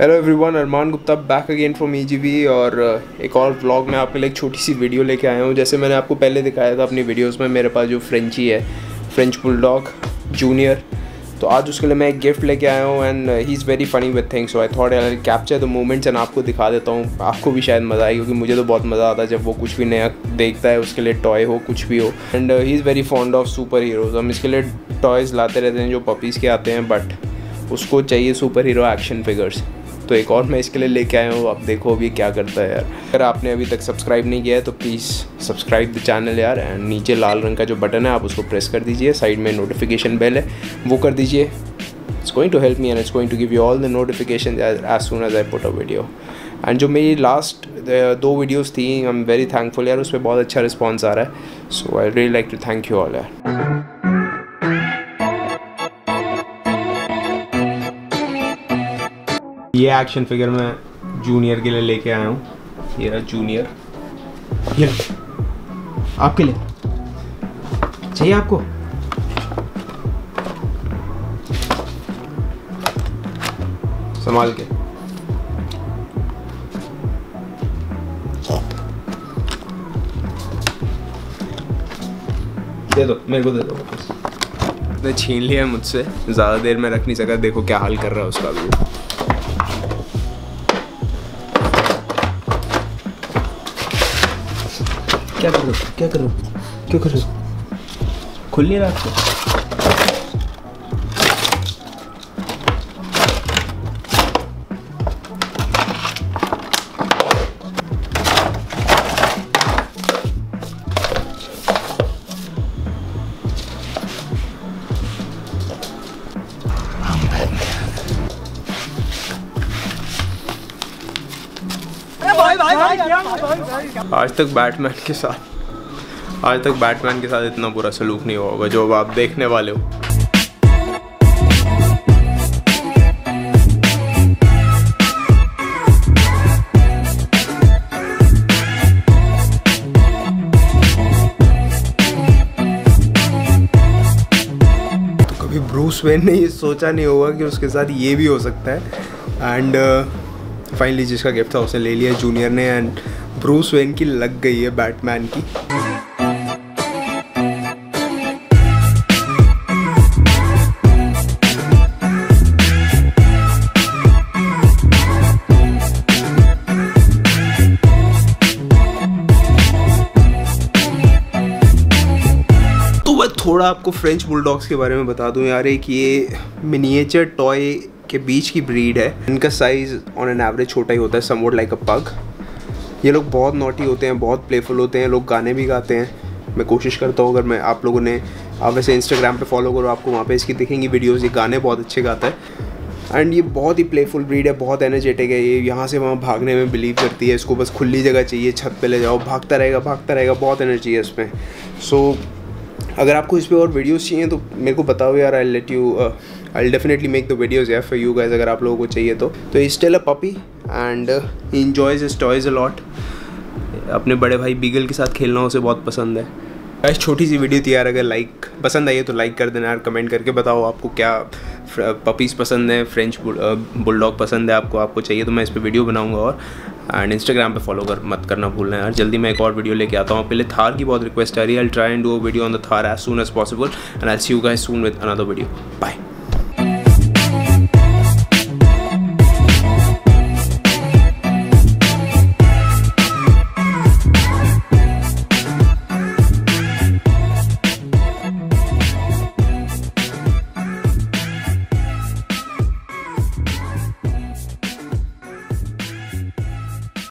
Hello everyone Arman Gupta back again from ई और uh, एक और व्लॉग में आपके लिए एक छोटी सी वीडियो लेके आया हूँ। जैसे मैंने आपको पहले दिखाया था अपनी वीडियोस में मेरे पास जो फ्रेंची है फ्रेंच बुलडॉग जूनियर तो आज उसके लिए मैं एक गिफ्ट लेके आया हूँ and he is very funny with things I thought I capture the moments and आपको दिखा देता हूँ। आपको भी शायद मज़ा आए क्योंकि मुझे तो बहुत मज़ा आता है जब वो कुछ भी नया देखता है उसके लिए टॉय हो कुछ भी हो। And he is very fond of super heroes हम इसके लिए टॉयज़ लाते रहते हैं जो पपीज़ के आते हैं बट उसको चाहिए सुपर हीरो एक्शन फिगर्स तो एक और मैं इसके लिए लेके आया हूँ। आप देखो अभी क्या करता है यार। अगर आपने अभी तक सब्सक्राइब नहीं किया है तो प्लीज़ सब्सक्राइब द चैनल यार। एंड नीचे लाल रंग का जो बटन है, आप उसको प्रेस कर दीजिए। साइड में नोटिफिकेशन बेल है, वो कर दीजिए। It's going to help me and it's going to give you all the notification as soon as I put a video and जो मेरी लास्ट दो वीडियोज़ थी आई एम वेरी थैंकफुल यार। उस पर बहुत अच्छा रिस्पॉन्स आ रहा है। So I really like to thank you all यार। ये एक्शन फिगर मैं जूनियर के लिए लेके आया हूँ। ये रहा जूनियर ये आपके लिए? चाहिए आपको? संभाल के। दे दो, मेरे को दे दो छीन लिया मुझसे। ज़्यादा देर में रख नहीं सका। देखो क्या हाल कर रहा है उसका भी। क्या कर रहे हो? क्या कर रहे हो? क्यों कर रहे हो? खुल नहीं रहा आपको? आज तक बैटमैन के साथ, आज तक बैटमैन के साथ इतना बुरा सलूक नहीं हुआ होगा, जो अब आप देखने वाले हो। तो कभी ब्रूस वेन ने ये सोचा नहीं होगा कि उसके साथ ये भी हो सकता है। एंड फाइनली जिसका गिफ्ट था, उसने ले लिया जूनियर ने एंड ब्रूस वेन की लग गई है बैटमैन की। तो थोड़ा आपको फ्रेंच बुलडॉग्स के बारे में बता दूँ यार, एक ये मिनिएचर टॉय के बीच की ब्रीड है। इनका साइज़ ऑन एन एवरेज छोटा ही होता है समवट लाइक अ पग ये लोग बहुत नोटी होते हैं बहुत प्लेफुल होते हैं लोग गाने भी गाते हैं। मैं कोशिश करता हूँ अगर मैं आप लोगों ने आप वैसे इंस्टाग्राम पे फॉलो करो आपको वहाँ पे इसकी दिखेंगी वीडियोस ये गाने बहुत अच्छे गाता है। एंड ये बहुत ही प्लेफुल ब्रीड है बहुत एनर्जेटिक है। ये यहाँ से वहाँ भागने में बिलीव करती है इसको बस खुली जगह चाहिए छत पे ले जाओ भागता रहेगा भागता रहेगा बहुत एनर्जी है इसमें। सो so, अगर आपको इस पर और वीडियोस चाहिए तो मेरे को बताओ यार I let you I definitely make the videos या फॉर यू गाइज़ अगर आप लोगों को चाहिए तो। तो he still a puppy and he enjoys his toys a lot अपने बड़े भाई बीगल के साथ खेलना उसे बहुत पसंद है। ऐसी छोटी सी वीडियो थी यार, अगर लाइक पसंद आई है तो लाइक कर देना यार कमेंट करके बताओ आपको क्या पपीज़ पसंद है फ्रेंच बुलडॉग पसंद है आपको आपको चाहिए तो मैं इस पर वीडियो बनाऊँगा और एंड इंस्टाग्राम पे फॉलो कर, मत करना भूलना यार। जल्दी मैं एक और वीडियो लेके आता हूँ। पहले थार की बहुत रिक्वेस्ट आ रही है। I try and do video on the Thar as soon as possible and I see you guys soon with another video bye